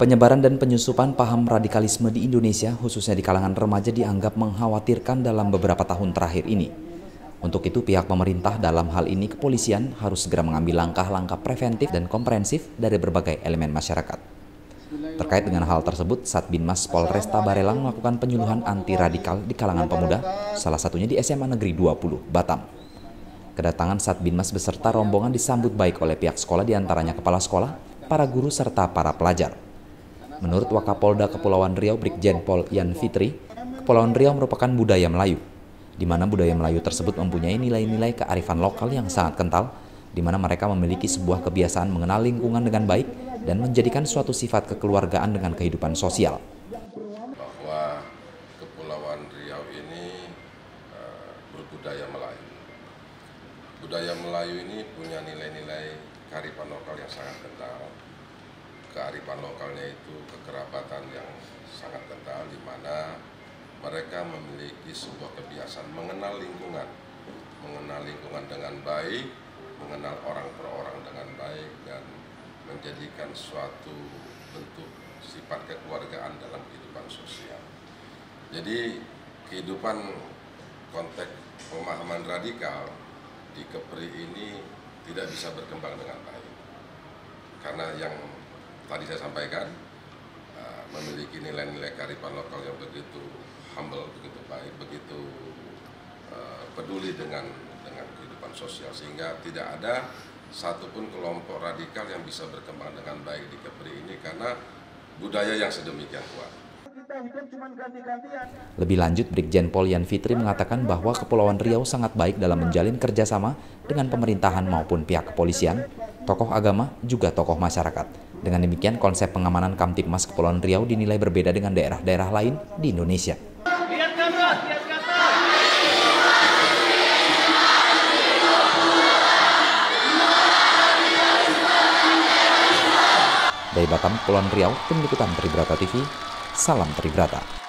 Penyebaran dan penyusupan paham radikalisme di Indonesia, khususnya di kalangan remaja, dianggap mengkhawatirkan dalam beberapa tahun terakhir ini. Untuk itu, pihak pemerintah dalam hal ini kepolisian harus segera mengambil langkah-langkah preventif dan komprehensif dari berbagai elemen masyarakat. Terkait dengan hal tersebut, Satbinmas Polresta Barelang melakukan penyuluhan anti radikal di kalangan pemuda, salah satunya di SMA Negeri 20, Batam. Kedatangan Satbinmas beserta rombongan disambut baik oleh pihak sekolah di antaranya kepala sekolah, para guru, serta para pelajar. Menurut Wakapolda Kepulauan Riau Brigjen Pol Yan Fitri, Kepulauan Riau merupakan budaya Melayu, di mana budaya Melayu tersebut mempunyai nilai-nilai kearifan lokal yang sangat kental, di mana mereka memiliki sebuah kebiasaan mengenal lingkungan dengan baik dan menjadikan suatu sifat kekeluargaan dengan kehidupan sosial. Bahwa Kepulauan Riau ini uh, berbudaya Melayu. Budaya Melayu ini punya nilai-nilai kearifan lokal yang sangat kental kearifan lokalnya itu kekerabatan yang sangat kental di mana mereka memiliki sebuah kebiasaan mengenal lingkungan, mengenal lingkungan dengan baik, mengenal orang per orang dengan baik dan menjadikan suatu bentuk sifat kekeluargaan dalam kehidupan sosial. Jadi kehidupan konteks pemahaman radikal di Kepri ini tidak bisa berkembang dengan baik. Karena yang tadi saya sampaikan uh, memiliki nilai-nilai kearifan lokal yang begitu humble, begitu baik, begitu uh, peduli dengan dengan kehidupan sosial sehingga tidak ada satupun kelompok radikal yang bisa berkembang dengan baik di Kepri ini karena budaya yang sedemikian kuat. Lebih lanjut, Brigjen Pol Yan Fitri mengatakan bahwa Kepulauan Riau sangat baik dalam menjalin kerjasama dengan pemerintahan maupun pihak kepolisian, tokoh agama, juga tokoh masyarakat. Dengan demikian, konsep pengamanan Kamtipmas Kepulauan Riau dinilai berbeda dengan daerah-daerah lain di Indonesia. Dari Batam, Kepulauan Riau, tim liputan Tribrata TV, salam Tribrata.